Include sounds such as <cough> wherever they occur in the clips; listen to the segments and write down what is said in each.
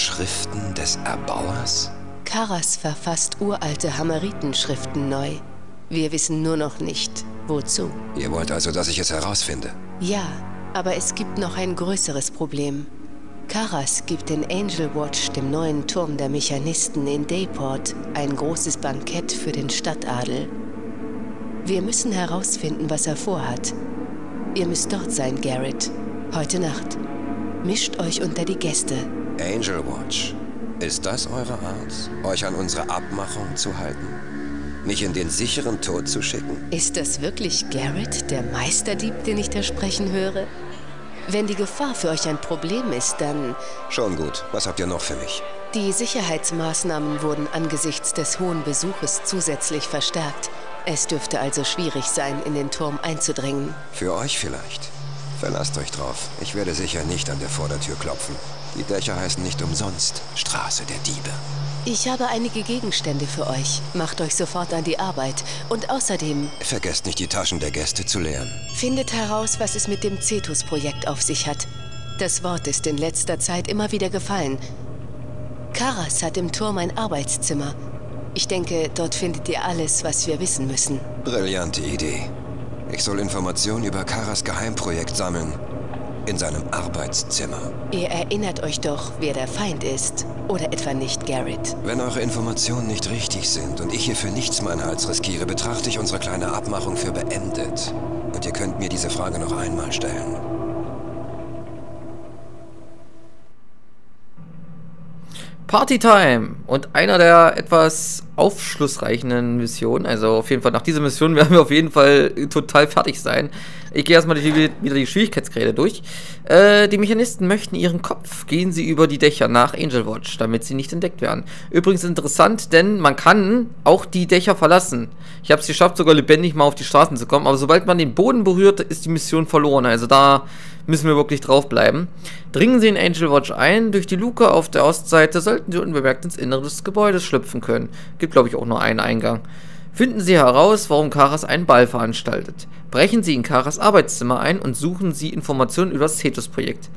Schriften des Erbauers? Karas verfasst uralte Hameritenschriften neu. Wir wissen nur noch nicht, wozu. Ihr wollt also, dass ich es herausfinde? Ja, aber es gibt noch ein größeres Problem. Karas gibt in Angel Watch, dem neuen Turm der Mechanisten in Dayport, ein großes Bankett für den Stadtadel. Wir müssen herausfinden, was er vorhat. Ihr müsst dort sein, Garrett. Heute Nacht. Mischt euch unter die Gäste. Angel Watch. Ist das eure Art, euch an unsere Abmachung zu halten? Mich in den sicheren Tod zu schicken? Ist das wirklich Garrett, der Meisterdieb, den ich da sprechen höre? Wenn die Gefahr für euch ein Problem ist, dann... Schon gut. Was habt ihr noch für mich? Die Sicherheitsmaßnahmen wurden angesichts des hohen Besuches zusätzlich verstärkt. Es dürfte also schwierig sein, in den Turm einzudringen. Für euch vielleicht. Verlasst euch drauf. Ich werde sicher nicht an der Vordertür klopfen. Die Dächer heißen nicht umsonst Straße der Diebe. Ich habe einige Gegenstände für euch. Macht euch sofort an die Arbeit. Und außerdem... Vergesst nicht, die Taschen der Gäste zu leeren. Findet heraus, was es mit dem Cetus-Projekt auf sich hat. Das Wort ist in letzter Zeit immer wieder gefallen. Karas hat im Turm ein Arbeitszimmer. Ich denke, dort findet ihr alles, was wir wissen müssen. Brillante Idee. Ich soll Informationen über Karas Geheimprojekt sammeln. In seinem Arbeitszimmer. Ihr erinnert euch doch, wer der Feind ist. Oder etwa nicht, Garrett? Wenn eure Informationen nicht richtig sind und ich hier für nichts meinen Hals riskiere, betrachte ich unsere kleine Abmachung für beendet. Und ihr könnt mir diese Frage noch einmal stellen. Partytime! Und einer der etwas aufschlussreichenden Missionen, also auf jeden Fall nach dieser Mission <laughs> werden wir auf jeden Fall total fertig sein. Ich gehe erstmal die, wieder die Schwierigkeitsgrade durch. Äh, die Mechanisten möchten ihren Kopf. Gehen sie über die Dächer nach Angel Watch, damit sie nicht entdeckt werden. Übrigens interessant, denn man kann auch die Dächer verlassen. Ich habe es geschafft, sogar lebendig mal auf die Straßen zu kommen, aber sobald man den Boden berührt, ist die Mission verloren. Also da müssen wir wirklich draufbleiben. Dringen Sie in Angel Watch ein. Durch die Luke auf der Ostseite sollten Sie unbemerkt ins Innere des Gebäudes schlüpfen können. Gibt, glaube ich, auch nur einen Eingang. Finden Sie heraus, warum Karas einen Ball veranstaltet. Brechen Sie in Karas Arbeitszimmer ein und suchen Sie Informationen über das Cetus-Projekt.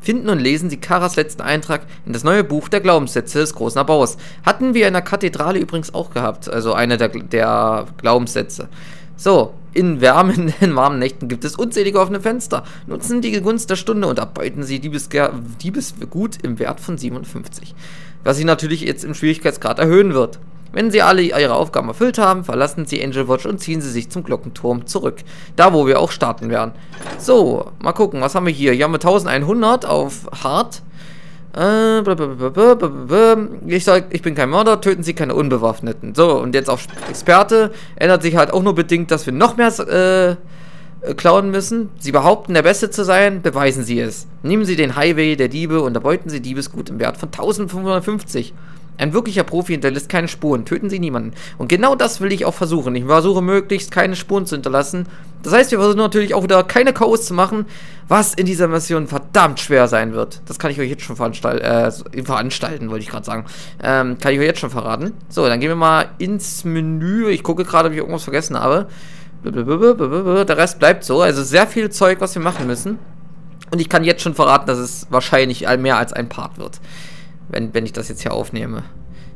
Finden und lesen Sie Karas letzten Eintrag in das neue Buch der Glaubenssätze des großen Erbauers. Hatten wir in der Kathedrale übrigens auch gehabt, also eine der, der Glaubenssätze. So, in wärmenden, <laughs> warmen Nächten gibt es unzählige offene Fenster. Nutzen die Gunst der Stunde und erbeuten sie Diebesgut im Wert von 57. Was sich natürlich jetzt im Schwierigkeitsgrad erhöhen wird. Wenn Sie alle Ihre Aufgaben erfüllt haben, verlassen Sie Angel Watch und ziehen Sie sich zum Glockenturm zurück. Da, wo wir auch starten werden. So, mal gucken, was haben wir hier? Hier haben wir 1100 auf Hard. Äh, ich sag, ich bin kein Mörder, töten Sie keine Unbewaffneten. So, und jetzt auf Experte ändert sich halt auch nur bedingt, dass wir noch mehr äh, klauen müssen. Sie behaupten, der Beste zu sein, beweisen Sie es. Nehmen Sie den Highway der Diebe und erbeuten Sie Diebesgut im Wert von 1550. Ein wirklicher Profi hinterlässt keine Spuren, töten sie niemanden. Und genau das will ich auch versuchen. Ich versuche möglichst keine Spuren zu hinterlassen. Das heißt, wir versuchen natürlich auch wieder keine Chaos zu machen, was in dieser Mission verdammt schwer sein wird. Das kann ich euch jetzt schon veranstall äh, veranstalten, wollte ich gerade sagen. Ähm, kann ich euch jetzt schon verraten. So, dann gehen wir mal ins Menü. Ich gucke gerade, ob ich irgendwas vergessen habe. Der Rest bleibt so. Also sehr viel Zeug, was wir machen müssen. Und ich kann jetzt schon verraten, dass es wahrscheinlich mehr als ein Part wird wenn, wenn ich das jetzt hier aufnehme.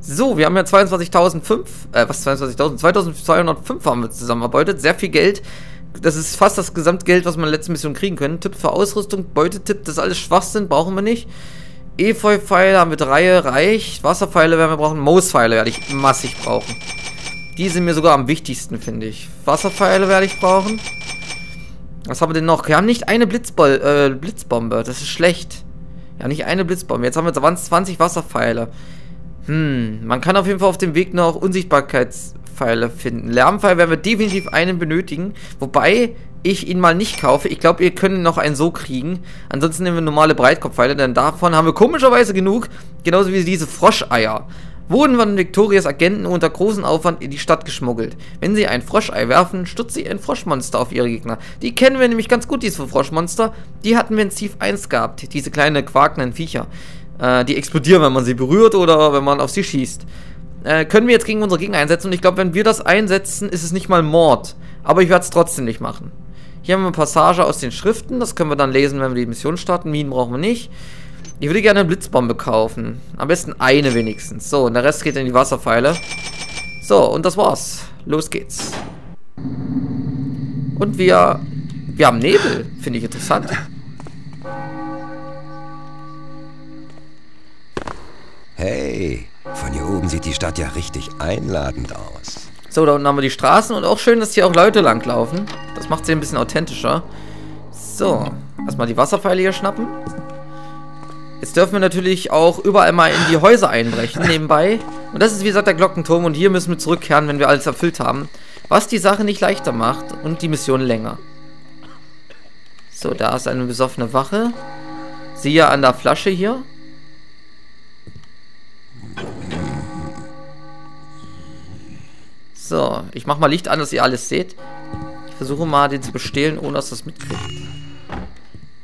So, wir haben ja 22.005, äh, was 22.000? 2.205 haben wir zusammenarbeitet, sehr viel Geld. Das ist fast das Gesamtgeld, was wir in der letzten Mission kriegen können. Tipp für Ausrüstung, Beutetipp, das alles Schwachsinn, brauchen wir nicht. Efeu-Pfeile haben wir drei, reicht. Wasserpfeile werden wir brauchen. Moos-Pfeile werde ich massig brauchen. Die sind mir sogar am wichtigsten, finde ich. Wasserpfeile werde ich brauchen. Was haben wir denn noch? Wir haben nicht eine Blitzball, äh, Blitzbombe. Das ist schlecht. Ja, nicht eine Blitzbombe. Jetzt haben wir 20 Wasserpfeile. Hm, man kann auf jeden Fall auf dem Weg noch Unsichtbarkeitspfeile finden. Lärmpfeil werden wir definitiv einen benötigen. Wobei ich ihn mal nicht kaufe. Ich glaube, ihr könnt noch einen so kriegen. Ansonsten nehmen wir normale Breitkopfpfeile, denn davon haben wir komischerweise genug. Genauso wie diese Froscheier wurden von Victorias Agenten unter großem Aufwand in die Stadt geschmuggelt. Wenn sie ein Froschei werfen, stürzt sie ein Froschmonster auf ihre Gegner. Die kennen wir nämlich ganz gut, diese Froschmonster. Die hatten wir in Steve 1 gehabt, diese kleinen quakenden Viecher. Äh, die explodieren, wenn man sie berührt oder wenn man auf sie schießt. Äh, können wir jetzt gegen unsere Gegner einsetzen und ich glaube, wenn wir das einsetzen, ist es nicht mal Mord. Aber ich werde es trotzdem nicht machen. Hier haben wir eine Passage aus den Schriften, das können wir dann lesen, wenn wir die Mission starten. Minen brauchen wir nicht. Ich würde gerne eine Blitzbombe kaufen. Am besten eine wenigstens. So, und der Rest geht in die Wasserpfeile. So, und das war's. Los geht's. Und wir... Wir haben Nebel. Finde ich interessant. Hey, von hier oben sieht die Stadt ja richtig einladend aus. So, da unten haben wir die Straßen und auch schön, dass hier auch Leute langlaufen. Das macht sie ein bisschen authentischer. So, erstmal die Wasserpfeile hier schnappen. Jetzt dürfen wir natürlich auch überall mal in die Häuser einbrechen, nebenbei. Und das ist wie gesagt der Glockenturm und hier müssen wir zurückkehren, wenn wir alles erfüllt haben. Was die Sache nicht leichter macht und die Mission länger. So, da ist eine besoffene Wache. Siehe an der Flasche hier. So, ich mach mal Licht an, dass ihr alles seht. Ich versuche mal, den zu bestehlen, ohne dass das mitkriegt.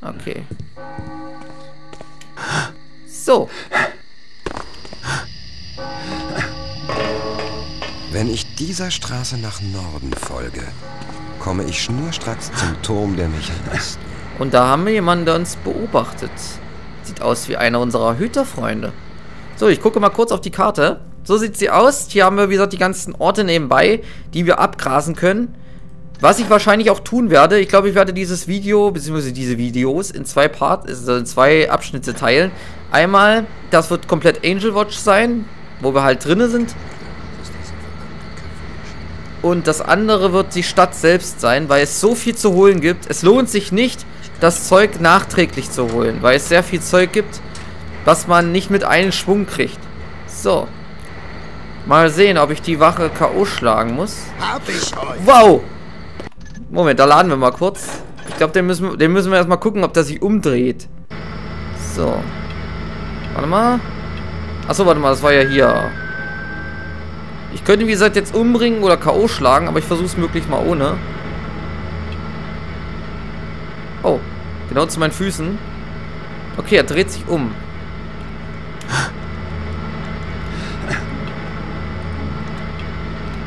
Okay. So. Wenn ich dieser Straße nach Norden folge, komme ich schnurstracks zum Turm der Mechanisten. Und da haben wir jemanden, der uns beobachtet. Sieht aus wie einer unserer Hüterfreunde. So, ich gucke mal kurz auf die Karte. So sieht sie aus. Hier haben wir, wie gesagt, die ganzen Orte nebenbei, die wir abgrasen können. Was ich wahrscheinlich auch tun werde, ich glaube, ich werde dieses Video, beziehungsweise diese Videos in zwei Parts, also in zwei Abschnitte teilen. Einmal, das wird komplett Angel Watch sein, wo wir halt drinne sind. Und das andere wird die Stadt selbst sein, weil es so viel zu holen gibt. Es lohnt sich nicht, das Zeug nachträglich zu holen, weil es sehr viel Zeug gibt, was man nicht mit einem Schwung kriegt. So. Mal sehen, ob ich die Wache K.O. schlagen muss. Hab ich euch. Wow! Moment, da laden wir mal kurz. Ich glaube, den müssen, den müssen wir erstmal gucken, ob der sich umdreht. So. Warte mal. Achso, warte mal, das war ja hier. Ich könnte, wie gesagt, jetzt umbringen oder K.O. schlagen, aber ich versuche es möglichst mal ohne. Oh, genau zu meinen Füßen. Okay, er dreht sich um.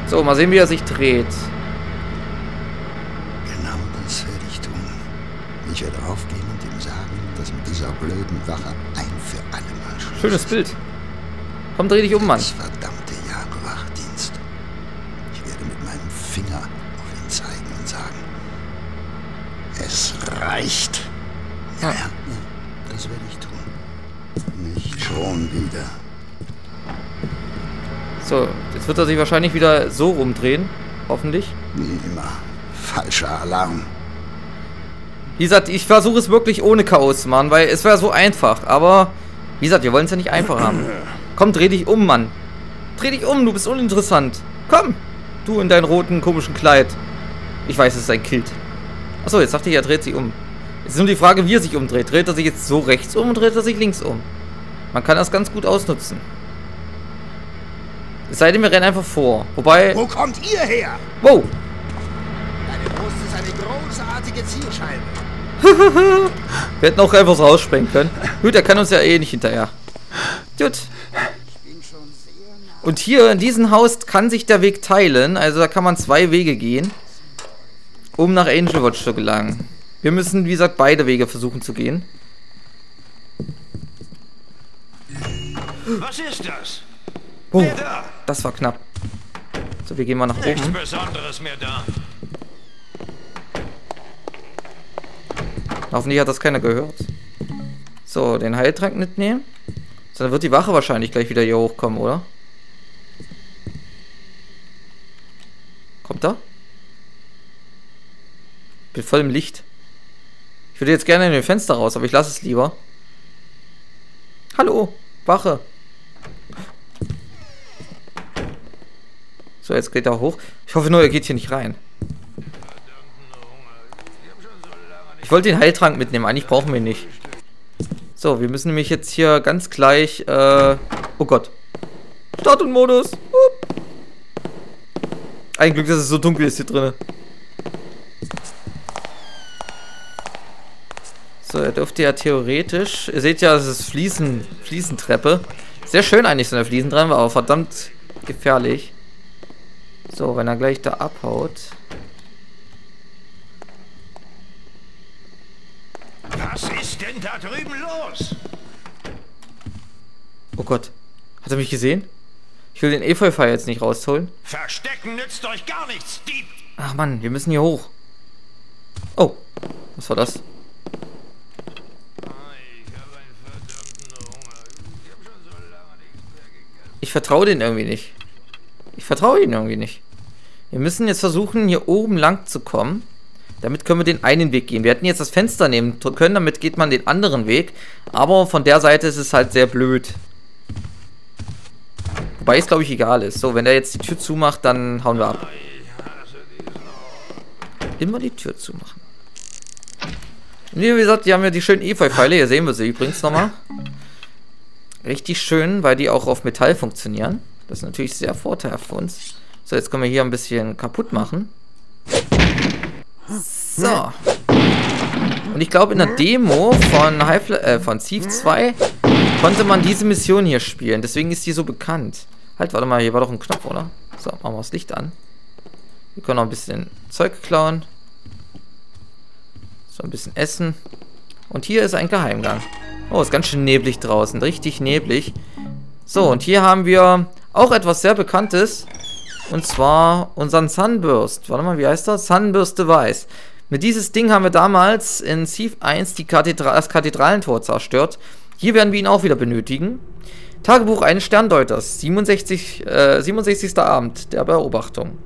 So, mal sehen, wie er sich dreht. Genau das werde ich tun. Ich werde aufgehen und ihm sagen, dass mit dieser blöden Wache ein für alle Mal Schluss Schönes. Bild. Komm, dreh dich um, Mann. Das verdammte Jagdwachdienst. Ich werde mit meinem Finger auf ihn zeigen und sagen, es reicht. Ja, ja, das werde ich tun. Nicht schon wieder. So, jetzt wird er sich wahrscheinlich wieder so rumdrehen. Hoffentlich. Wie immer. Falscher Alarm. Wie gesagt, ich versuche es wirklich ohne Chaos zu machen, weil es wäre so einfach. Aber, wie gesagt, wir wollen es ja nicht einfach haben. Komm, dreh dich um, Mann. Dreh dich um, du bist uninteressant. Komm, du in deinem roten, komischen Kleid. Ich weiß, es ist ein Kilt. Achso, jetzt dachte ich, er dreht sich um. Jetzt ist nur die Frage, wie er sich umdreht. Dreht er sich jetzt so rechts um und dreht er sich links um? Man kann das ganz gut ausnutzen. Es sei denn, wir rennen einfach vor. Wobei... Wo kommt ihr her? Wow! Deine Brust ist eine großartige Zielscheibe. <laughs> Wir hätten auch einfach so raussprengen können. Gut, er kann uns ja eh nicht hinterher. Gut. Und hier in diesem Haus kann sich der Weg teilen. Also da kann man zwei Wege gehen, um nach Angel Watch zu gelangen. Wir müssen, wie gesagt, beide Wege versuchen zu gehen. Was ist das? Oh, das war knapp. So, wir gehen mal nach Nichts oben. Besonderes mehr da. Hoffentlich hat das keiner gehört. So, den Heiltrank mitnehmen. So, dann wird die Wache wahrscheinlich gleich wieder hier hochkommen, oder? Kommt er? Bin voll im Licht. Ich würde jetzt gerne in den Fenster raus, aber ich lasse es lieber. Hallo, Wache. So, jetzt geht er hoch. Ich hoffe nur, er geht hier nicht rein. Ich wollte den Heiltrank mitnehmen. Eigentlich brauchen wir ihn nicht. So, wir müssen nämlich jetzt hier ganz gleich, äh... Oh Gott. Startmodus. Hup. Ein Glück, dass es so dunkel ist hier drin. So, er dürfte ja theoretisch... Ihr seht ja, es ist Fliesen, Fliesentreppe. Sehr schön eigentlich so eine Fliesentreppe, aber verdammt gefährlich. So, wenn er gleich da abhaut... Was ist denn da drüben los? Oh Gott. Hat er mich gesehen? Ich will den Efeu-Pfeil jetzt nicht rausholen. Verstecken nützt euch gar nichts, Dieb! Ach Mann, wir müssen hier hoch. Oh, was war das? Ich vertraue den irgendwie nicht. Ich vertraue ihnen irgendwie nicht. Wir müssen jetzt versuchen, hier oben lang zu kommen. Damit können wir den einen Weg gehen. Wir hätten jetzt das Fenster nehmen können, damit geht man den anderen Weg. Aber von der Seite ist es halt sehr blöd. Wobei es, glaube ich, egal ist. So, wenn er jetzt die Tür zumacht, dann hauen wir ab. Immer die Tür zumachen. Wie gesagt, die haben ja die schönen Efeu-Pfeile. Hier sehen wir sie übrigens nochmal. Richtig schön, weil die auch auf Metall funktionieren. Das ist natürlich sehr vorteilhaft für uns. So, jetzt können wir hier ein bisschen kaputt machen. So. Und ich glaube, in der Demo von, High äh, von Thief 2 konnte man diese Mission hier spielen. Deswegen ist die so bekannt. Halt, warte mal, hier war doch ein Knopf, oder? So, machen wir das Licht an. Wir können noch ein bisschen Zeug klauen. So, ein bisschen essen. Und hier ist ein Geheimgang. Oh, ist ganz schön neblig draußen. Richtig neblig. So, und hier haben wir auch etwas sehr Bekanntes. Und zwar unseren Sunburst. Warte mal, wie heißt das? Sunburst Device. Mit dieses Ding haben wir damals in Thief 1 die Kathedra das Kathedralentor zerstört. Hier werden wir ihn auch wieder benötigen. Tagebuch eines Sterndeuters. 67, äh, 67. Abend der Beobachtung.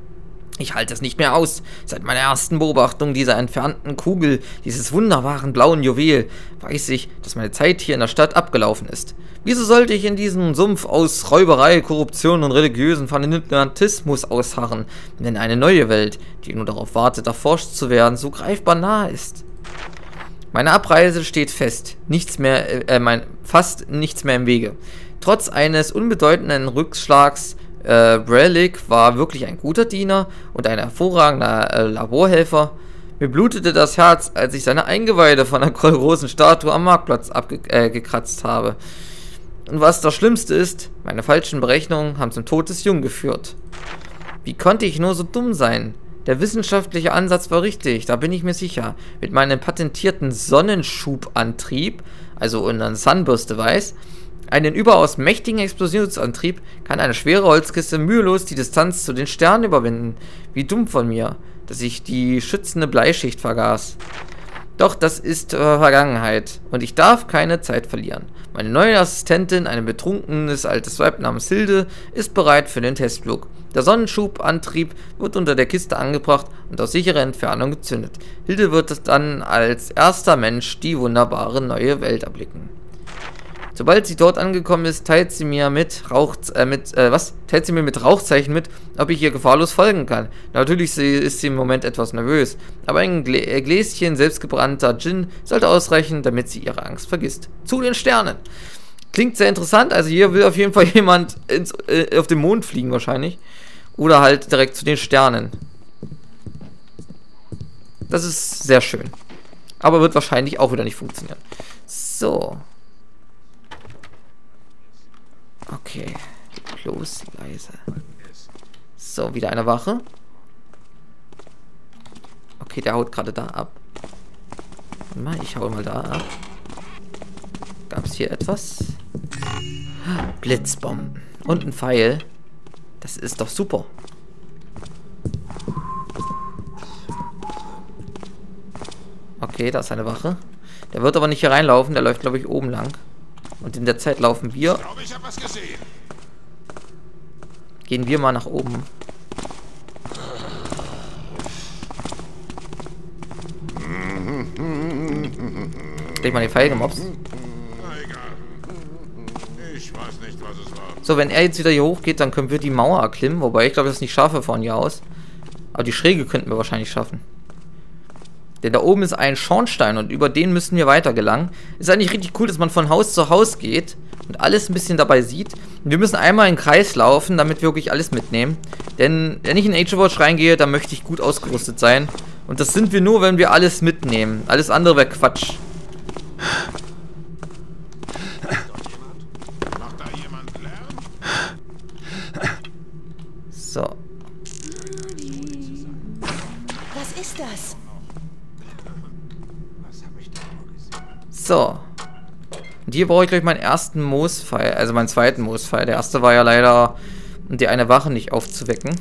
Ich halte es nicht mehr aus. Seit meiner ersten Beobachtung dieser entfernten Kugel, dieses wunderbaren blauen Juwel, weiß ich, dass meine Zeit hier in der Stadt abgelaufen ist. Wieso sollte ich in diesem Sumpf aus Räuberei, Korruption und religiösen Fanatismus ausharren, wenn eine neue Welt, die nur darauf wartet, erforscht zu werden, so greifbar nahe ist? Meine Abreise steht fest, nichts mehr, äh, mein, fast nichts mehr im Wege. Trotz eines unbedeutenden Rückschlags äh, Relic war wirklich ein guter Diener und ein hervorragender äh, Laborhelfer. Mir blutete das Herz, als ich seine Eingeweide von einer großen Statue am Marktplatz abgekratzt äh, habe. Und was das Schlimmste ist, meine falschen Berechnungen haben zum Tod des Jungen geführt. Wie konnte ich nur so dumm sein? Der wissenschaftliche Ansatz war richtig, da bin ich mir sicher. Mit meinem patentierten Sonnenschubantrieb, also unseren Sunburst-Device, einen überaus mächtigen Explosionsantrieb, kann eine schwere Holzkiste mühelos die Distanz zu den Sternen überwinden. Wie dumm von mir, dass ich die schützende Bleischicht vergaß. Doch das ist äh, Vergangenheit und ich darf keine Zeit verlieren. Meine neue Assistentin, ein betrunkenes altes Weib namens Hilde, ist bereit für den Testflug. Der Sonnenschubantrieb wird unter der Kiste angebracht und aus sicherer Entfernung gezündet. Hilde wird dann als erster Mensch die wunderbare neue Welt erblicken. Sobald sie dort angekommen ist, teilt sie mir mit Rauch, äh, mit, äh, was? Teilt sie mir mit Rauchzeichen mit, ob ich ihr gefahrlos folgen kann. Natürlich ist sie im Moment etwas nervös, aber ein Glä äh, Gläschen selbstgebrannter Gin sollte ausreichen, damit sie ihre Angst vergisst. Zu den Sternen! Klingt sehr interessant, also hier will auf jeden Fall <laughs> jemand ins, äh, auf den Mond fliegen wahrscheinlich. Oder halt direkt zu den Sternen. Das ist sehr schön. Aber wird wahrscheinlich auch wieder nicht funktionieren. So. Okay. Bloß leise. So, wieder eine Wache. Okay, der haut gerade da ab. Warte mal, ich hau mal da ab. Gab es hier etwas? Blitzbomben. Und ein Pfeil. Das ist doch super. Okay, da ist eine Wache. Der wird aber nicht hier reinlaufen. Der läuft, glaube ich, oben lang. Und in der Zeit laufen wir. Glaube, ich habe was gesehen. Gehen wir mal nach oben. <laughs> Leg mal den Pfeil gemobst. Na egal. Ich weiß nicht, was es war. So, wenn er jetzt wieder hier hochgeht, dann können wir die Mauer erklimmen. Wobei ich glaube, das nicht schaffe von hier aus. Aber die Schräge könnten wir wahrscheinlich schaffen. Denn da oben ist ein Schornstein und über den müssen wir weiter gelangen. Ist eigentlich richtig cool, dass man von Haus zu Haus geht und alles ein bisschen dabei sieht. Und wir müssen einmal im Kreis laufen, damit wir wirklich alles mitnehmen. Denn wenn ich in Age of Watch reingehe, dann möchte ich gut ausgerüstet sein. Und das sind wir nur, wenn wir alles mitnehmen. Alles andere wäre Quatsch. So. Was ist das? Was habe ich da nur gesehen? So. Und hier brauche ich gleich meinen ersten Moospfeil, also meinen zweiten Moospfeil. Der erste war ja leider, um die eine Wache nicht aufzuwecken.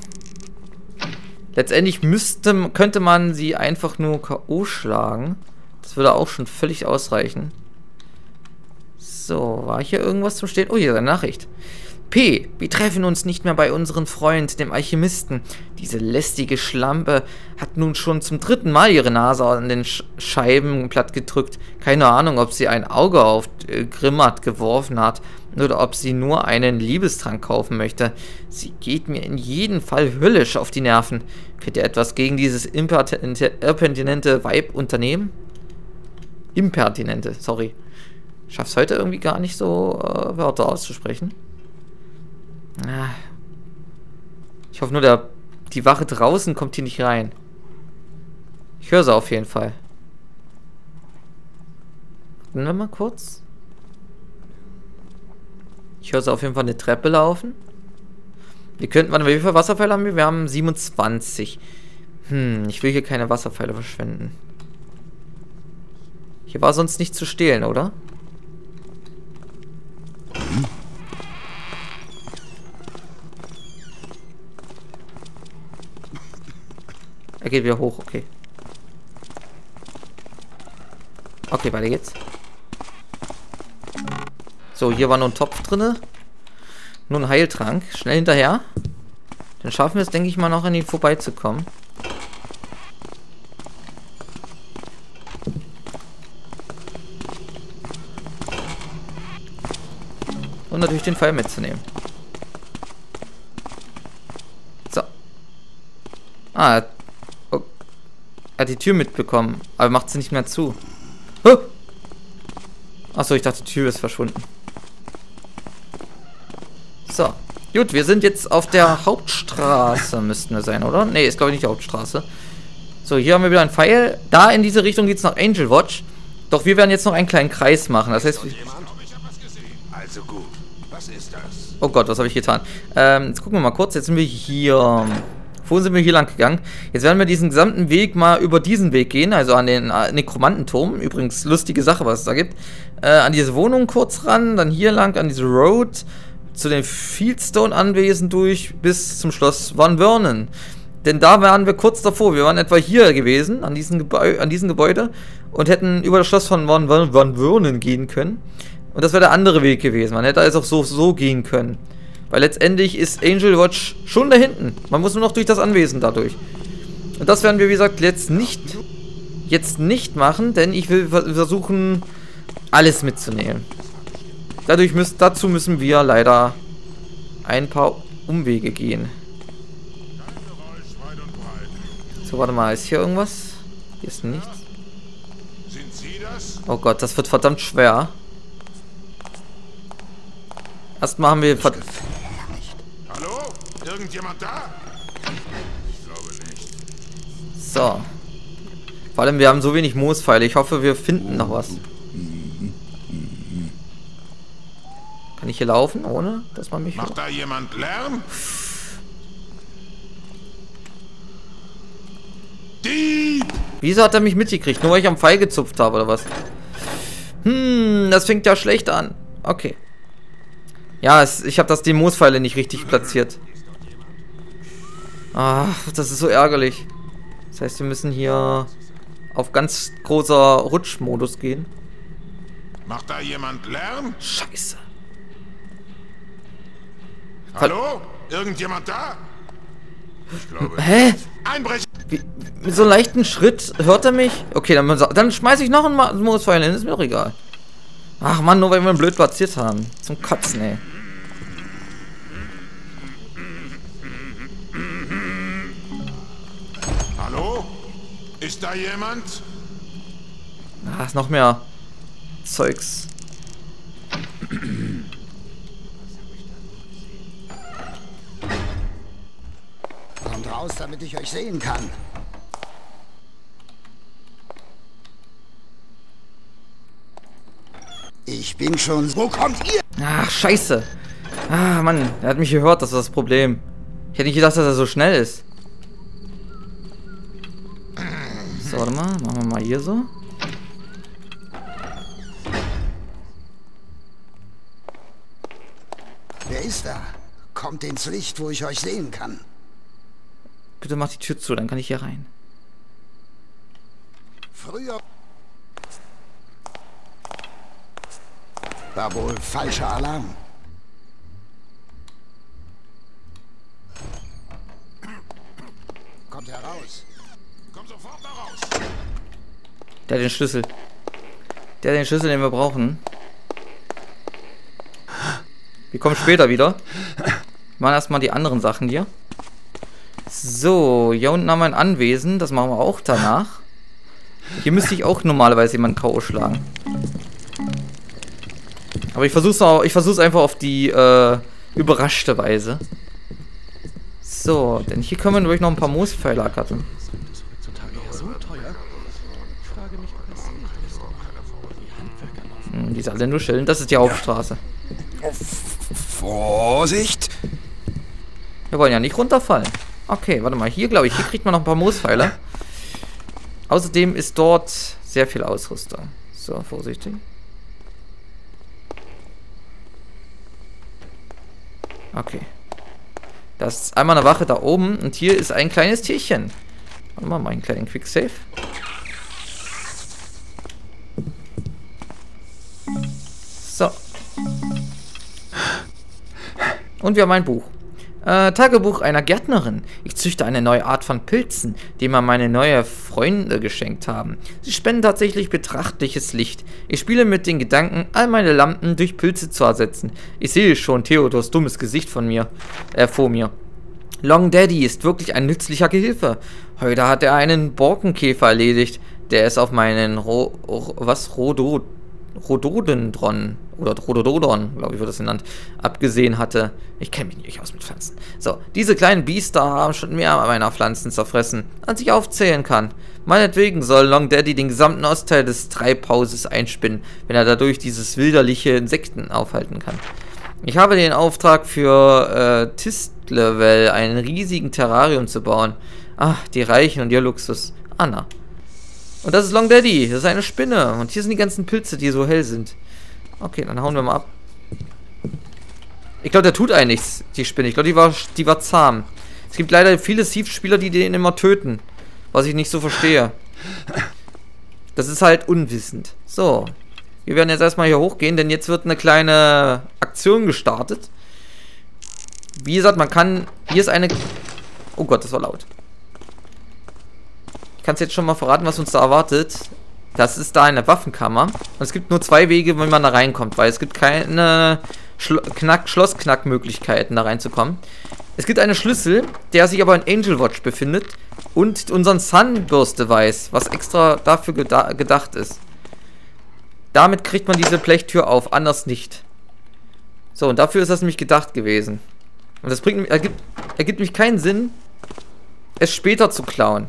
Letztendlich müsste, könnte man sie einfach nur K.O. schlagen. Das würde auch schon völlig ausreichen. So, war hier irgendwas zum Stehen? Oh, hier ist eine Nachricht. P. Wir treffen uns nicht mehr bei unserem Freund, dem Alchemisten. Diese lästige Schlampe hat nun schon zum dritten Mal ihre Nase an den Sch Scheiben platt gedrückt. Keine Ahnung, ob sie ein Auge auf äh, Grimmat geworfen hat oder ob sie nur einen Liebestrank kaufen möchte. Sie geht mir in jedem Fall höllisch auf die Nerven. Könnt ihr etwas gegen dieses impertinente Weib unternehmen? Impertinente, sorry. Schaff's heute irgendwie gar nicht so äh, Wörter auszusprechen. Ich hoffe nur, der, die Wache draußen kommt hier nicht rein. Ich höre sie auf jeden Fall. Warten wir mal kurz. Ich höre sie auf jeden Fall eine Treppe laufen. Wir könnten, warte, wie viele Wasserpfeile haben wir? Wir haben 27. Hm, ich will hier keine Wasserpfeile verschwenden. Hier war sonst nichts zu stehlen, oder? Er geht wieder hoch, okay. Okay, weiter geht's. So, hier war nur ein Topf drinne. Nur ein Heiltrank. Schnell hinterher. Dann schaffen wir es, denke ich mal, noch an ihn vorbeizukommen. Und natürlich den Pfeil mitzunehmen. So. Ah, hat die Tür mitbekommen, aber macht sie nicht mehr zu. Huh! Achso, ich dachte, die Tür ist verschwunden. So. Gut, wir sind jetzt auf der Hauptstraße, müssten wir sein, oder? Ne, ist glaube ich nicht die Hauptstraße. So, hier haben wir wieder einen Pfeil. Da in diese Richtung geht es nach Angel Watch. Doch wir werden jetzt noch einen kleinen Kreis machen. Das heißt... Also gut, was ist das? Oh Gott, was habe ich getan? Ähm, jetzt gucken wir mal kurz. Jetzt sind wir hier... Vorhin sind wir hier lang gegangen. Jetzt werden wir diesen gesamten Weg mal über diesen Weg gehen, also an den äh, Nekromantenturm. Übrigens, lustige Sache, was es da gibt. Äh, an diese Wohnung kurz ran, dann hier lang an diese Road, zu den Fieldstone-Anwesen durch, bis zum Schloss Van Vernon. Denn da waren wir kurz davor. Wir waren etwa hier gewesen, an diesem, Gebäu Gebäude, und hätten über das Schloss von Van, Van, Van Vernon gehen können. Und das wäre der andere Weg gewesen. Man hätte also auch so, so gehen können. Weil letztendlich ist Angel Watch schon da hinten. Man muss nur noch durch das Anwesen dadurch. Und das werden wir, wie gesagt, jetzt nicht, jetzt nicht machen, denn ich will versuchen, alles mitzunehmen. Dadurch müssen, dazu müssen wir leider ein paar Umwege gehen. So, warte mal, ist hier irgendwas? Hier ist nichts. Oh Gott, das wird verdammt schwer. Erstmal haben wir... Ver Irgendjemand da? Ich glaube nicht. So. Vor allem, wir haben so wenig Moospfeile. Ich hoffe, wir finden noch was. Kann ich hier laufen, ohne dass man mich... Macht da jemand Lärm? Dieb! Wieso hat er mich mitgekriegt? Nur weil ich am Pfeil gezupft habe, oder was? Hm, das fängt ja schlecht an. Okay. Ja, es, ich habe das die Moospfeile nicht richtig platziert. Ach, das ist so ärgerlich. Das heißt, wir müssen hier auf ganz großer Rutschmodus gehen. Macht da jemand Lärm? Scheiße. Hallo? Irgendjemand da? Ich glaube. Hä? Einbrechen! Wie, mit so einem leichten Schritt hört er mich? Okay, dann, dann schmeiße ich noch einen Moosfeil hin, ist mir doch egal. Ach man, nur weil wir ihn blöd platziert haben. Zum Kotzen, ey. Ist da jemand? Ah, ist noch mehr Zeugs. Kommt raus, damit ich euch sehen kann. Ich bin schon... Wo kommt ihr? Ach, scheiße. Ah, Mann, er hat mich gehört, das ist das Problem. Ich hätte nicht gedacht, dass er so schnell ist. So, warte mal. Machen wir mal hier so. Wer ist da? Kommt ins Licht, wo ich euch sehen kann. Bitte mach die Tür zu, dann kann ich hier rein. Früher... War wohl falscher Alarm. Kommt heraus. Komm sofort da raus. Der hat den Schlüssel. Der hat den Schlüssel, den wir brauchen. Wir kommen später wieder. Wir machen erstmal die anderen Sachen hier. So, hier unten haben wir ein Anwesen. Das machen wir auch danach. Hier müsste ich auch normalerweise jemanden K.O. schlagen. Aber ich versuch's, auch, ich versuch's einfach auf die äh, überraschte Weise. So, denn hier können wir durch noch ein paar Moospfeiler ackern. Hm, die sind alle nur Schilden. Das ist die Hauptstraße. Vorsicht! Wir wollen ja nicht runterfallen. Okay, warte mal. Hier, glaube ich, hier kriegt man noch ein paar Moospfeiler. Außerdem ist dort sehr viel Ausrüstung. So, vorsichtig. Okay. Das ist einmal eine Wache da oben und hier ist ein kleines Tierchen. Warte mal, mal einen kleinen Quicksave. So. Und wir haben ein Buch. Äh, Tagebuch einer Gärtnerin. Ich züchte eine neue Art von Pilzen, die mir meine neue Freunde geschenkt haben. Sie spenden tatsächlich betrachtliches Licht. Ich spiele mit den Gedanken, all meine Lampen durch Pilze zu ersetzen. Ich sehe schon Theodors dummes Gesicht von mir, äh, vor mir. Long Daddy ist wirklich ein nützlicher Gehilfe. Heute hat er einen Borkenkäfer erledigt, der es auf meinen Ro, Ro was Rodot Rhododendron oder Rhodododon, glaube ich, wird das genannt, abgesehen hatte. Ich kenne mich nicht aus mit Pflanzen. So, diese kleinen Biester haben schon mehr meiner Pflanzen zerfressen, als ich aufzählen kann. Meinetwegen soll Long Daddy den gesamten Ostteil des Treibhauses einspinnen, wenn er dadurch dieses wilderliche Insekten aufhalten kann. Ich habe den Auftrag für äh, Tistlevel einen riesigen Terrarium zu bauen. Ach, die Reichen und ihr Luxus. Anna, und das ist Long Daddy. Das ist eine Spinne. Und hier sind die ganzen Pilze, die so hell sind. Okay, dann hauen wir mal ab. Ich glaube, der tut eigentlich nichts, die Spinne. Ich glaube, die war, die war zahm. Es gibt leider viele Thief-Spieler, die den immer töten. Was ich nicht so verstehe. Das ist halt unwissend. So. Wir werden jetzt erstmal hier hochgehen, denn jetzt wird eine kleine Aktion gestartet. Wie gesagt, man kann... Hier ist eine... Oh Gott, das war laut kann es jetzt schon mal verraten, was uns da erwartet. Das ist da eine Waffenkammer. Und es gibt nur zwei Wege, wie man da reinkommt, weil es gibt keine Schlo Knack Schlossknack-Möglichkeiten, da reinzukommen. Es gibt einen Schlüssel, der sich aber in Angel Watch befindet und unseren Sunburst-Device, was extra dafür geda gedacht ist. Damit kriegt man diese Blechtür auf, anders nicht. So, und dafür ist das nämlich gedacht gewesen. Und das bringt, ergibt, ergibt mich keinen Sinn, es später zu klauen.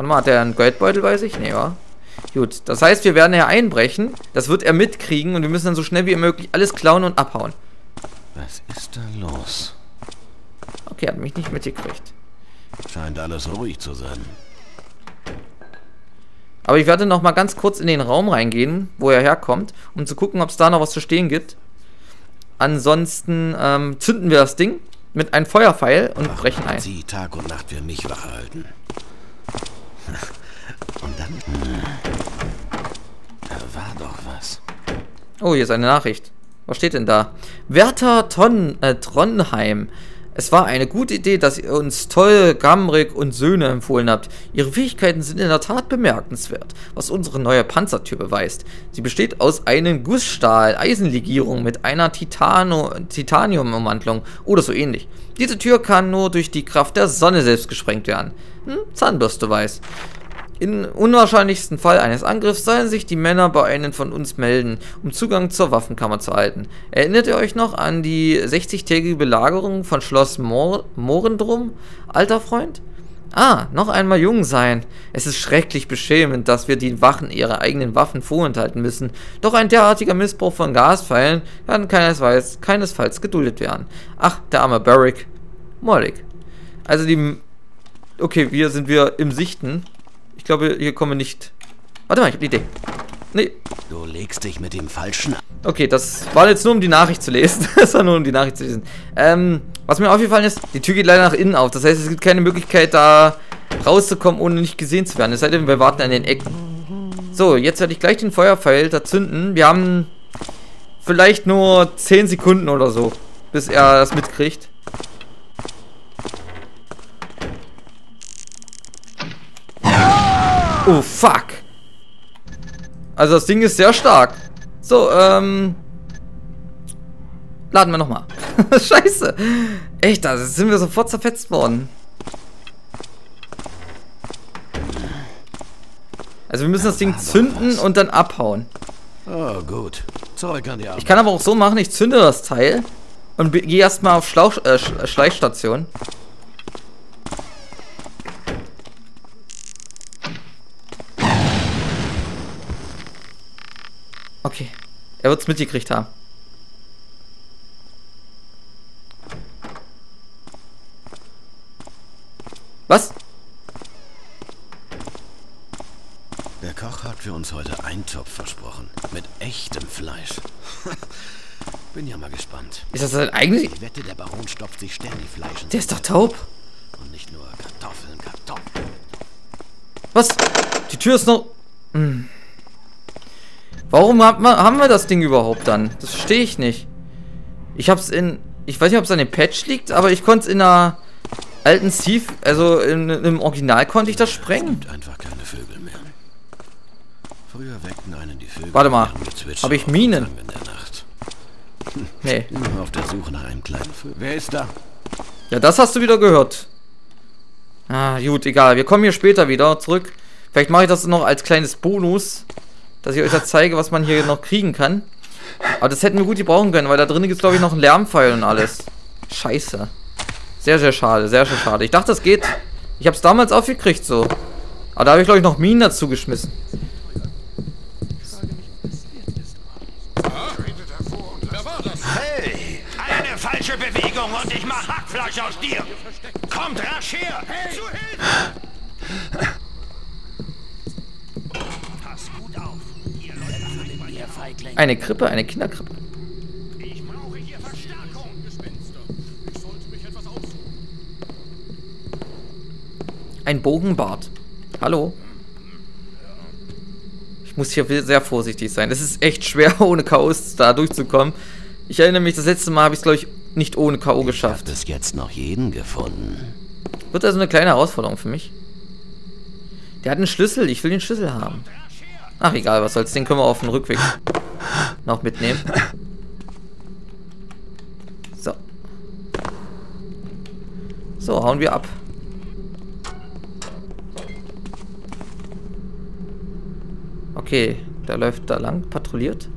Warte mal, hat der einen Geldbeutel, weiß ich? Nee, wa? Gut, das heißt, wir werden ja einbrechen. Das wird er mitkriegen und wir müssen dann so schnell wie möglich alles klauen und abhauen. Was ist da los? Okay, hat mich nicht mitgekriegt. Scheint alles ruhig zu sein. Aber ich werde noch mal ganz kurz in den Raum reingehen, wo er herkommt, um zu gucken, ob es da noch was zu stehen gibt. Ansonsten ähm, zünden wir das Ding mit einem Feuerpfeil und Ach, brechen ein. Sie Tag und Nacht für mich wach halten. Und dann... Da war doch was. Oh, hier ist eine Nachricht. Was steht denn da? Werter Ton, äh, Trondheim. Es war eine gute Idee, dass ihr uns Toll, Gamrik und Söhne empfohlen habt. Ihre Fähigkeiten sind in der Tat bemerkenswert, was unsere neue Panzertür beweist. Sie besteht aus einem Gussstahl-Eisenlegierung mit einer Titanium-Umwandlung oder so ähnlich. Diese Tür kann nur durch die Kraft der Sonne selbst gesprengt werden. Hm, Zahnbürste weiß. Im unwahrscheinlichsten Fall eines Angriffs sollen sich die Männer bei einem von uns melden, um Zugang zur Waffenkammer zu halten. Erinnert ihr euch noch an die 60-tägige Belagerung von Schloss Mor Morendrum, alter Freund? Ah, noch einmal jung sein. Es ist schrecklich beschämend, dass wir die Wachen ihre eigenen Waffen vorenthalten müssen. Doch ein derartiger Missbrauch von Gaspfeilen kann keinesfalls, keinesfalls geduldet werden. Ach, der arme Barrick. Mollig. Also die... Okay, wir sind wir im Sichten. Ich glaube, hier kommen wir nicht... Warte mal, ich habe die Idee. Nee. Du legst dich mit dem Falschen an. Okay, das war jetzt nur um die Nachricht zu lesen. <laughs> das war nur um die Nachricht zu lesen. Ähm, was mir aufgefallen ist, die Tür geht leider nach innen auf. Das heißt, es gibt keine Möglichkeit, da rauszukommen, ohne nicht gesehen zu werden. Es sei denn, wir warten an den Ecken. So, jetzt werde ich gleich den Feuerpfeil da zünden. Wir haben vielleicht nur 10 Sekunden oder so, bis er das mitkriegt. Oh, fuck. Also das Ding ist sehr stark. So, ähm... Laden wir nochmal. <laughs> Scheiße. Echt, da sind wir sofort zerfetzt worden. Also wir müssen das Ding zünden und dann abhauen. Oh, gut. Zeug an die Arbeit. Ich kann aber auch so machen, ich zünde das Teil und gehe erstmal auf Schlauch, äh, äh, Schleichstation. Okay. Er wird es mitgekriegt haben. Was? Der Koch hat für uns heute Eintopf versprochen. Mit echtem Fleisch. <laughs> Bin ja mal gespannt. Ist das sein eigenes... Ich wette, der Baron stopft sich ständig Fleisch in Der ist doch taub. Und nicht nur Kartoffeln, Kartoffeln. Was? Die Tür ist noch... Hm. Warum haben wir das Ding überhaupt dann? Das verstehe ich nicht. Ich hab's in... Ich weiß nicht, ob es an dem Patch liegt, aber ich konnte es in einer alten Thief... Also in, im Original konnte ich das sprengen. Gibt einfach keine Vögel mehr. Früher weckten einen die Vögel. Warte mal. mit ihrem Gezwitscher Hab ich Minen? Nacht. Nee. Immer auf der Suche nach einem kleinen Vögel. Wer ist da? Ja, das hast du wieder gehört. Ah, gut, egal. Wir kommen hier später wieder zurück. Vielleicht mache ich das noch als kleines Bonus, dass ich euch da zeige, was man hier noch kriegen kann. Aber das hätten wir gut gebrauchen können, weil da drin gibt es, glaube ich, noch einen Lärmpfeil und alles. Scheiße. Sehr, sehr schade, sehr, sehr schade. Ich dachte, das geht. Ich habe es damals aufgekriegt, so. Aber da habe ich, glaube ich, noch Minen dazu geschmissen. Das? Hey, eine falsche Bewegung und ich mach Hackfleisch aus dir. Kommt rasch her. Zu Hilfe. Eine Krippe, eine Kinderkrippe. Ich brauche hier Verstärkung. Gespenster. Ich sollte mich etwas. Ein Bogenbart. Hallo? Ich muss hier sehr vorsichtig sein. Es ist echt schwer, <laughs> ohne Chaos da durchzukommen. Ich erinnere mich, das letzte Mal habe ich es, glaube ich, nicht ohne K.O. Ich geschafft. hab bis jetzt noch jeden gefunden. Wird also eine kleine Herausforderung für mich. Der hat einen Schlüssel. Ich will den Schlüssel haben. Ach, egal, was soll's. Den können wir auf dem Rückweg noch mitnehmen. So. So, hauen wir ab. Okay, der läuft da lang, patrouilliert.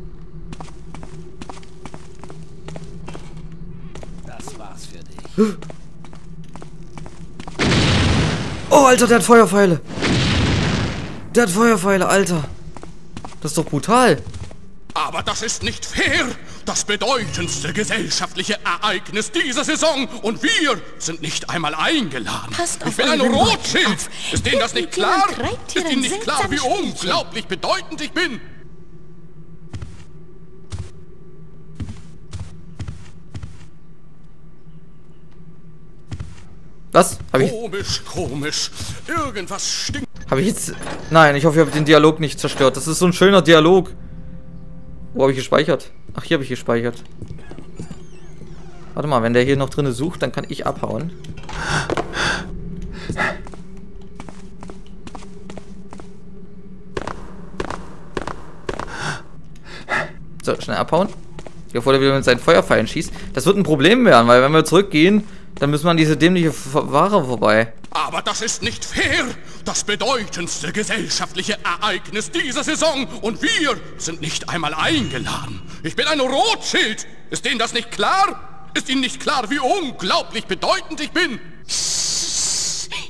Das war's für dich. Oh, Alter, der hat Feuerpfeile. Der hat Feuerpfeile, Alter. Das ist doch brutal. Aber das ist nicht fair. Das bedeutendste gesellschaftliche Ereignis dieser Saison und wir sind nicht einmal eingeladen. Passt ich bin ein auf. Ist Ihnen das nicht klar? Ist Ihnen nicht klar, wie unglaublich bedeutend ich bin? Was? Habe ich, Komisch, komisch. Irgendwas stinkt. Hab ich jetzt... Nein, ich hoffe, ich habe den Dialog nicht zerstört. Das ist so ein schöner Dialog. Wo habe ich gespeichert? Ach, hier habe ich gespeichert. Warte mal, wenn der hier noch drinne sucht, dann kann ich abhauen. So, schnell abhauen. Bevor der wieder mit seinen Feuerpfeilen schießt. Das wird ein Problem werden, weil wenn wir zurückgehen, dann müssen wir an diese dämliche Ware vorbei. Aber das ist nicht fair. Das bedeutendste gesellschaftliche Ereignis dieser Saison und wir sind nicht einmal eingeladen. Ich bin ein Rothschild. Ist Ihnen das nicht klar? Ist Ihnen nicht klar, wie unglaublich bedeutend ich bin?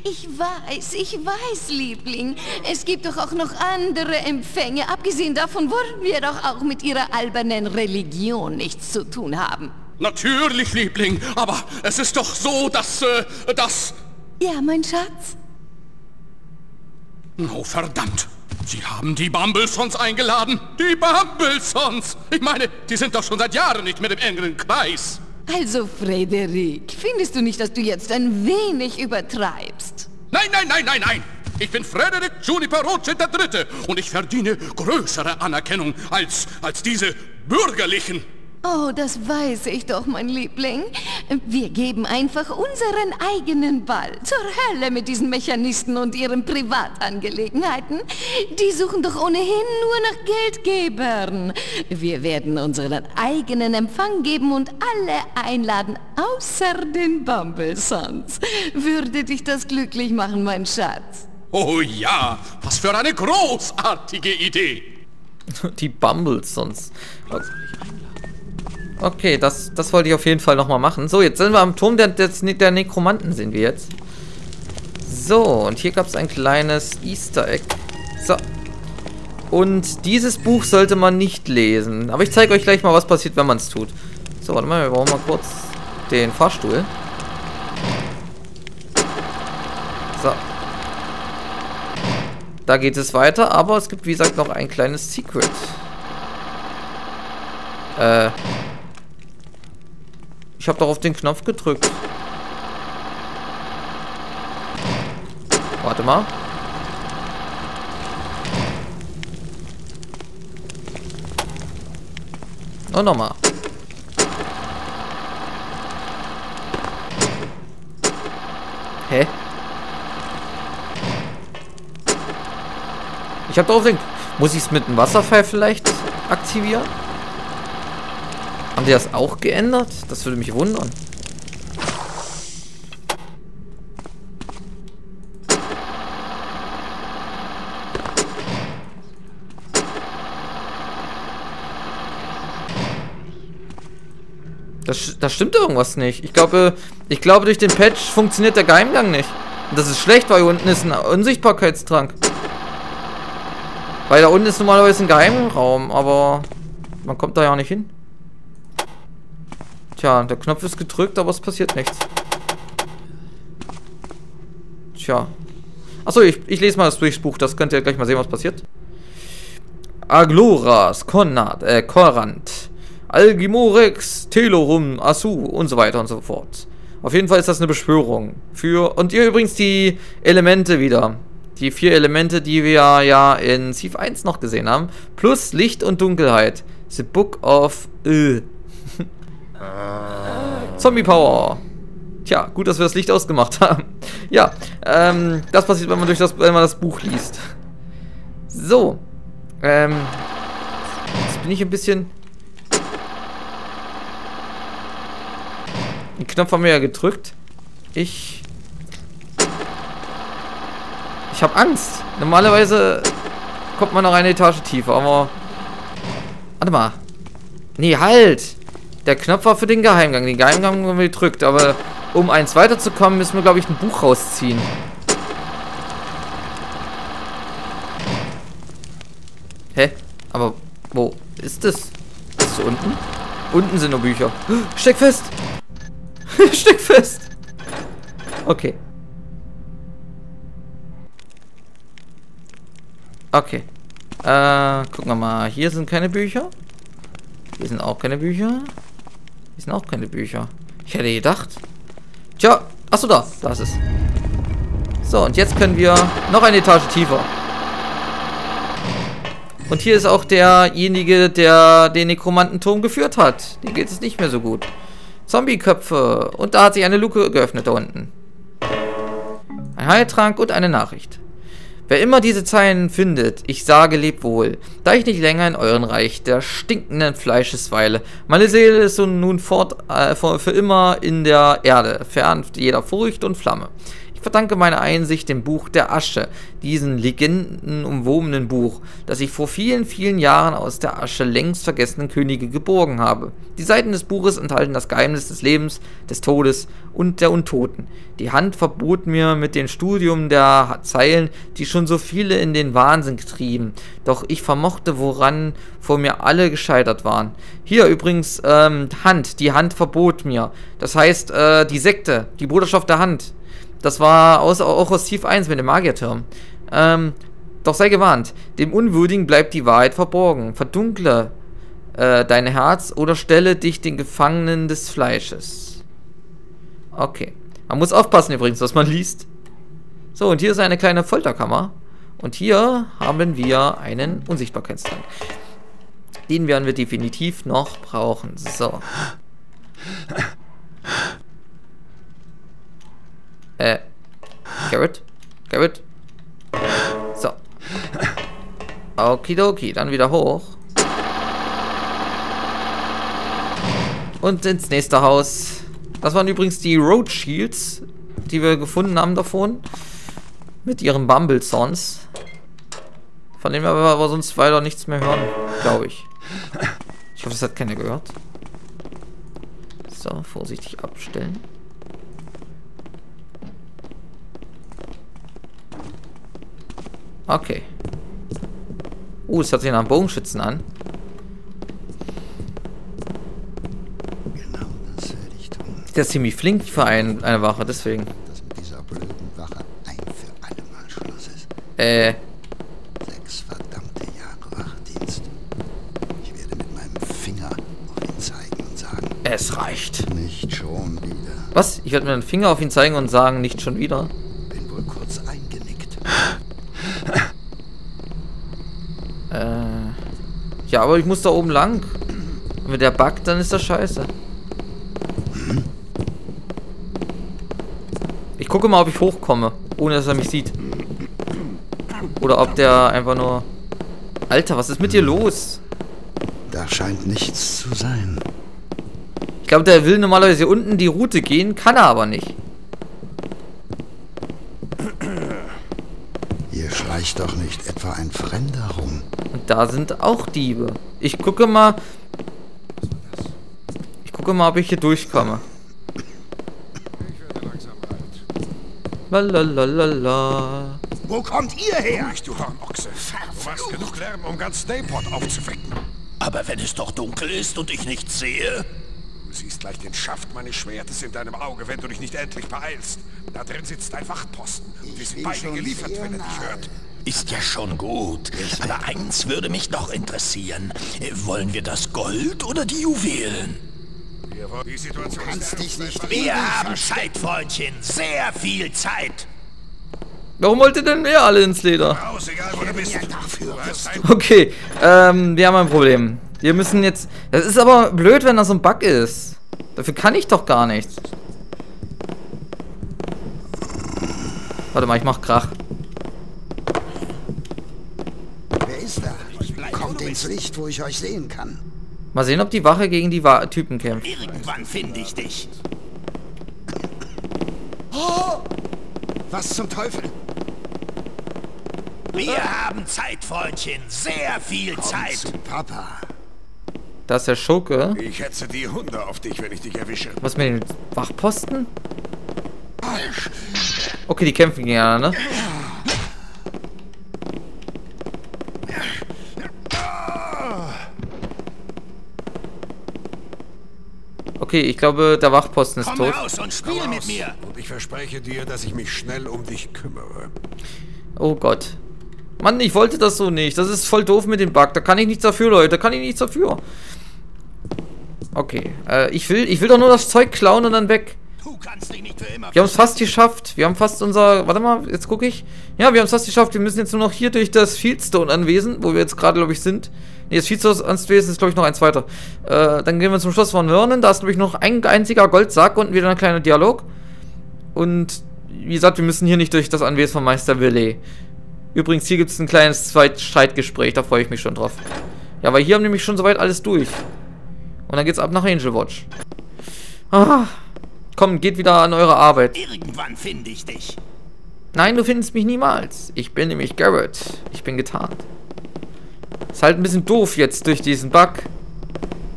Ich weiß, ich weiß, Liebling. Es gibt doch auch noch andere Empfänge. Abgesehen davon wollen wir doch auch mit ihrer albernen Religion nichts zu tun haben. Natürlich, Liebling, aber es ist doch so, dass, äh, dass... Ja, mein Schatz? Oh, verdammt. Sie haben die Bumblesons eingeladen? Die Bumblesons! Ich meine, die sind doch schon seit Jahren nicht mehr im engeren Kreis. Also, Frederik, findest du nicht, dass du jetzt ein wenig übertreibst? Nein, nein, nein, nein, nein! Ich bin Frederik Juniper Rothschild III. und ich verdiene größere Anerkennung als, als diese bürgerlichen. Oh, das weiß ich doch, mein Liebling. Wir geben einfach unseren eigenen Ball. Zur Hölle mit diesen Mechanisten und ihren Privatangelegenheiten. Die suchen doch ohnehin nur nach Geldgebern. Wir werden unseren eigenen Empfang geben und alle einladen, außer den Bumblesons. Würde dich das glücklich machen, mein Schatz? Oh ja, was für eine großartige Idee. Die Bumblesons. Okay. Das, das wollte ich auf jeden Fall nochmal machen. So, jetzt sind wir am Turm der, der, der Nekromanten, sind wir jetzt. So, und hier gab es ein kleines Easter Egg. So. Und dieses Buch sollte man nicht lesen. Aber ich zeige euch gleich mal, was passiert, wenn man es tut. So, warte mal, wir brauchen mal kurz den Fahrstuhl. So. Da geht es weiter, aber es gibt, wie gesagt, noch ein kleines Secret. Äh, ich habe doch auf den Knopf gedrückt. Warte mal. Und nochmal. Hä? Ich habe doch auf den... Muss ich es mit dem Wasserfall vielleicht aktivieren? Haben die das auch geändert? Das würde mich wundern. Das, das stimmt irgendwas nicht. Ich glaube, ich glaube, durch den Patch funktioniert der Geheimgang nicht. Und das ist schlecht, weil hier unten ist ein Unsichtbarkeitstrank. Weil da unten ist normalerweise ein Geheimraum, aber man kommt da ja nicht hin. Tja, der Knopf ist gedrückt, aber es passiert nichts. Tja. Achso, ich, ich lese mal das Durchbuch, das könnt ihr gleich mal sehen, was passiert. Agloras, Konrad, äh, Korant, Algimorex, Telorum, Asu und so weiter und so fort. Auf jeden Fall ist das eine Beschwörung. Für, und ihr übrigens die Elemente wieder. Die vier Elemente, die wir ja in Thief 1 noch gesehen haben. Plus Licht und Dunkelheit. The Book of... Äh. Zombie Power. Tja, gut, dass wir das Licht ausgemacht haben. <laughs> ja, ähm, das passiert, wenn man durch das, wenn man das Buch liest. So. Ähm. Jetzt bin ich ein bisschen. Den Knopf haben wir ja gedrückt. Ich. Ich habe Angst. Normalerweise kommt man noch eine Etage tiefer, aber. Warte mal. Nee, halt! Der Knopf war für den Geheimgang. Den Geheimgang haben wir gedrückt, aber um eins weiterzukommen, müssen wir, glaube ich, ein Buch rausziehen. Hä? Aber wo ist das? Ist es unten? Unten sind nur Bücher. <gasps> Steck fest! <laughs> Steck fest! Okay. Okay. Äh, gucken wir mal. Hier sind keine Bücher. Hier sind auch keine Bücher. Hier sind auch keine Bücher. Ich hätte gedacht. Tja, achso da. Da ist es. So, und jetzt können wir noch eine Etage tiefer. Und hier ist auch derjenige, der den Nekromantenturm geführt hat. Dem geht es nicht mehr so gut. Zombieköpfe. Und da hat sich eine Luke geöffnet da unten. Ein Heiltrank und eine Nachricht. Wer immer diese Zeilen findet, ich sage leb wohl, da ich nicht länger in euren Reich der stinkenden Fleisches weile. Meine Seele ist nun fort, äh, für immer in der Erde, fern jeder Furcht und Flamme verdanke meine Einsicht dem Buch der Asche, diesen legendenumwobenen Buch, das ich vor vielen, vielen Jahren aus der Asche längst vergessenen Könige geborgen habe. Die Seiten des Buches enthalten das Geheimnis des Lebens, des Todes und der Untoten. Die Hand verbot mir mit dem Studium der Zeilen, die schon so viele in den Wahnsinn getrieben, doch ich vermochte, woran vor mir alle gescheitert waren. Hier übrigens, ähm, Hand, die Hand verbot mir. Das heißt, äh, die Sekte, die Bruderschaft der Hand. Das war aus, auch aus Tief 1 mit dem Magierturm. Ähm, Doch sei gewarnt, dem Unwürdigen bleibt die Wahrheit verborgen. Verdunkle äh, dein Herz oder stelle dich den Gefangenen des Fleisches. Okay. Man muss aufpassen übrigens, was man liest. So, und hier ist eine kleine Folterkammer. Und hier haben wir einen Unsichtbarkeitstrank. Den werden wir definitiv noch brauchen. So. Äh. Garrett? Garrett? So. Okidoki, dann wieder hoch. Und ins nächste Haus. Das waren übrigens die Road Shields, die wir gefunden haben davon. Mit ihren Bumble-Sons. Von denen wir aber sonst weiter nichts mehr hören, glaube ich. Ich hoffe, das hat keiner gehört. So, vorsichtig abstellen. Okay. Uh, es hat sich nach einem Bogenschützen an. Genau das werde ich tun. Der ist ziemlich flink für ein, eine Wache, deswegen. Dass mit dieser blöden Wache ein für alle Mal Schluss ist. Äh, Sechs verdammte Jahre Wachdienst. Ich werde mit meinem Finger auf ihn zeigen und sagen, es reicht. nicht schon wieder. Was? Ich werde mir den Finger auf ihn zeigen und sagen, nicht schon wieder. Bin wohl kurz eingenickt. Äh. Ja, aber ich muss da oben lang. Wenn der buggt, dann ist das scheiße. Ich gucke mal, ob ich hochkomme, ohne dass er mich sieht. Oder ob der einfach nur... Alter, was ist mit dir los? Da scheint nichts zu sein. Ich glaube, der will normalerweise hier unten die Route gehen, kann er aber nicht. Hier schleicht doch nicht etwa ein Fremder rum. Da sind auch Diebe. Ich gucke mal... Ich gucke mal, ob ich hier durchkomme. Lalalala. Wo kommt ihr her? Ruhig, du Hornochse. Du machst genug Lärm, um ganz Dayport aufzuwecken. Aber wenn es doch dunkel ist und ich nichts sehe, Du siehst gleich den Schaft meines Schwertes in deinem Auge, wenn du dich nicht endlich beeilst. Da drin sitzt ein Wachtposten. Und wir sind beide geliefert, wenn er dich hört. Ist ja schon gut. Aber eins würde mich noch interessieren. Äh, Wollen wir das Gold oder die Juwelen? Die Situation Kannst dich nicht Wir haben Zeit, Freundchen. Sehr viel Zeit. Warum wollt ihr denn mehr alle ins Leder? Du Du Okay, ähm, wir haben ein Problem. Wir müssen jetzt... Das ist aber blöd, wenn das so ein Bug ist. Dafür kann ich doch gar nichts. Warte mal, ich mach Krach. Wer ist da? Kommt ins Licht, wo ich euch sehen kann. Mal sehen, ob die Wache gegen die Wa Typen kämpft. Irgendwann finde ich dich. Was zum Teufel? Wir haben Zeit, Freundchen. Sehr viel Zeit. Zu Papa. Da ist der Schurke. Ich hetze die Hunde auf dich, wenn ich dich erwische. Was mit den Wachposten? Okay, die kämpfen gegeneinander. Okay, ich glaube, der Wachposten ist Komm tot. raus und spiel mit mir. Und ich verspreche dir, dass ich mich schnell um dich kümmere. Oh Gott. Mann, ich wollte das so nicht. Das ist voll doof mit dem Bug. Da kann ich nichts dafür, Leute. Da kann ich nichts dafür. Okay. Äh, ich will, ich will doch nur das Zeug klauen und dann weg. Du kannst dich nicht für immer. Wir haben es fast geschafft. Wir haben fast unser... Warte mal, jetzt gucke ich. Ja, wir haben es fast geschafft. Wir müssen jetzt nur noch hier durch das Fieldstone-Anwesen, wo wir jetzt gerade, glaube ich, sind. Ne, das Fieldstone-Anwesen ist, glaube ich, noch eins weiter. Äh, dann gehen wir zum Schloss von Vernon. Da ist, glaube ich, noch ein einziger Goldsack und wieder ein kleiner Dialog. Und, wie gesagt, wir müssen hier nicht durch das Anwesen von Meister Willet. Übrigens, hier gibt es ein kleines Zweitstreitgespräch. Da freue ich mich schon drauf. Ja, weil hier haben nämlich schon soweit alles durch. Und dann geht's ab nach Angel Watch. Ah. Komm, geht wieder an eure Arbeit. Irgendwann finde ich dich. Nein, du findest mich niemals. Ich bin nämlich Garrett. Ich bin getarnt. Ist halt ein bisschen doof jetzt durch diesen Bug.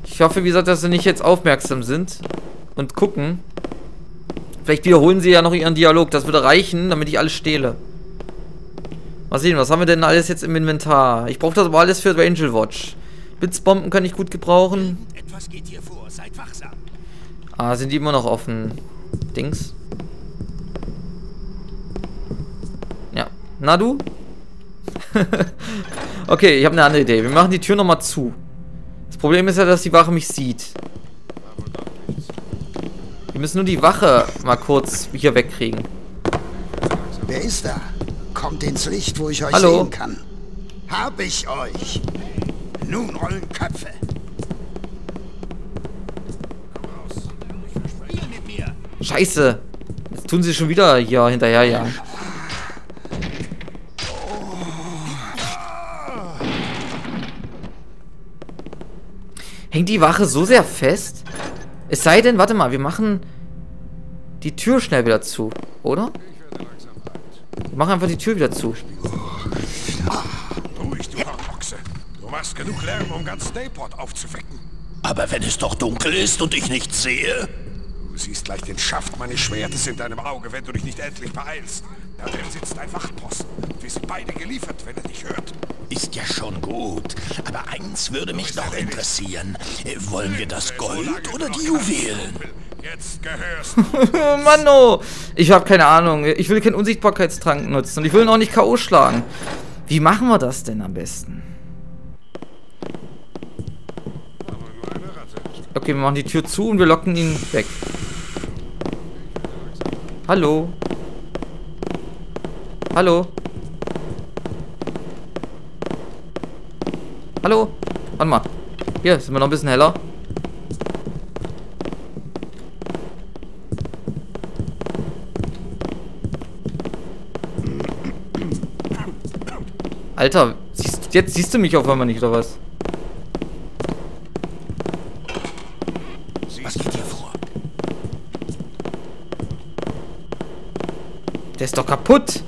Ich hoffe, wie gesagt, dass sie nicht jetzt aufmerksam sind und gucken. Vielleicht wiederholen sie ja noch ihren Dialog. Das würde reichen, damit ich alles stehle. Mal sehen, was haben wir denn alles jetzt im Inventar? Ich brauche das aber alles für Angel Watch. Blitzbomben kann ich gut gebrauchen. Etwas geht hier vor. Seid wachsam. Ah, sind die immer noch offen? Dings? Ja. Na du? <laughs> okay, ich habe eine andere Idee. Wir machen die Tür nochmal zu. Das Problem ist ja, dass die Wache mich sieht. Wir müssen nur die Wache mal kurz hier wegkriegen. Wer ist da? Kommt ins Licht, wo ich euch Hallo? sehen kann. Hab ich euch. Nun rollen Köpfe. Scheiße. Jetzt tun sie schon wieder hier hinterher, ja. Hängt die Wache so sehr fest? Es sei denn, warte mal, wir machen die Tür schnell wieder zu, oder? Wir machen einfach die Tür wieder zu. Ruhig, du Hornochse. Du machst genug Lärm, um ganz Dayport aufzuwecken. Aber wenn es doch dunkel ist und ich nichts sehe? Du siehst gleich den Schaft meines Schwertes in deinem Auge, wenn du dich nicht endlich beeilst. Da drin sitzt ein Wachtposten. Wir sind beide geliefert, wenn er dich hört. Ist ja schon gut. Aber eins würde mich noch interessieren. Äh, Wollen wir das Gold oder die Juwelen? Jetzt gehörst <laughs> du. <laughs> Mann, oh. Ich habe keine Ahnung. Ich will keinen Unsichtbarkeitstrank nutzen. Und ich will ihn auch nicht K.O. schlagen. Wie machen wir das denn am besten? Okay, wir machen die Tür zu und wir locken ihn weg. Hallo? Hallo? Hallo? Warte mal. Hier, sind wir noch ein bisschen heller. Alter, siehst, jetzt siehst du mich auf einmal nicht, oder was? Was geht hier vor? Der ist doch kaputt.